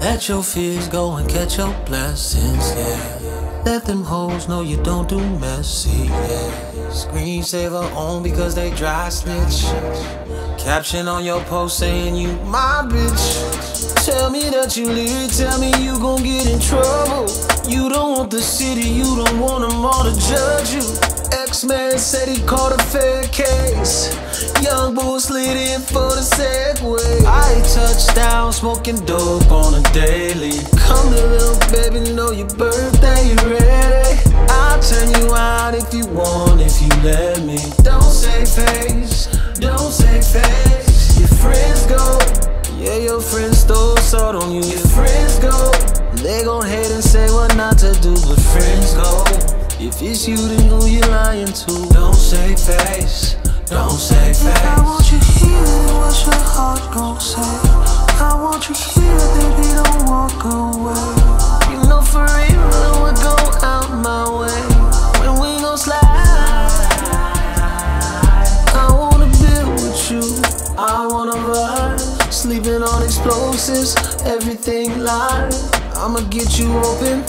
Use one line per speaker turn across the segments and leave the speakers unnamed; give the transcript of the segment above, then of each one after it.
Let your fears go and catch your blessings, yeah. Let them hoes know you don't do messy, yeah. Screensaver on because they dry snitch. Caption on your post saying you my bitch. Tell me that you leave, tell me you gon' get in trouble. You don't want the city, you don't want them all to judge you. X-Man said he caught a fair case. Young boy slid in for the Segway. Touchdown, smoking dope on a daily. Come here, little baby, know your birthday, you ready? I'll turn you out if you want, if you let me. Don't say face, don't say face. Your friends go, yeah, your friends stole salt on you. Your friends go, they gon' hate and say what not to do, but friends go. If it's you, then who you lying explosives, everything live. I'ma get you open,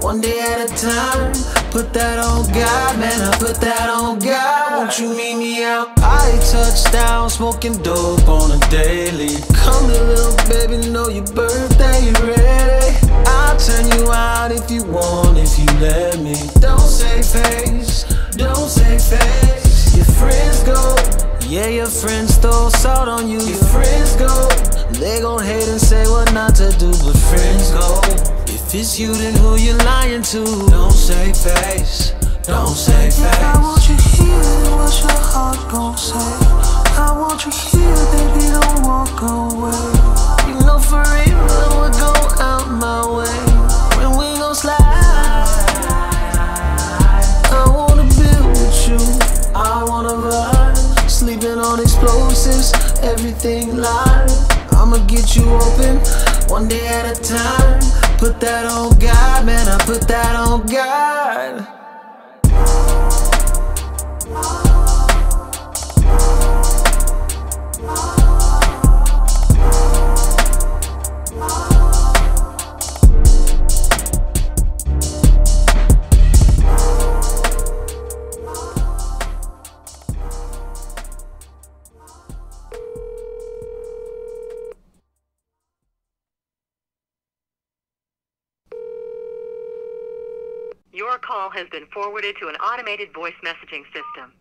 one day at a time. Put that on God, man, I put that on God. Won't you meet me out? I touchdown, smoking dope on a daily. Come here, little baby, know your birthday, ready? I'll turn you out if you want, if you let me. Don't say face, don't say face. Your friends go, yeah, your friends throw salt on you. Your If it's you, then who you lying to? Don't say face, don't say
If I want you here, what's your heart gon' say? I want you here, baby, don't walk away.
You know for real, I would go out my way. When we gon' slide, I wanna build with you. I wanna vibe, sleeping on explosives, everything live. I'ma get you open, one day at a time. Put that on God, man, I put that on
Your call has been forwarded to an automated voice messaging system.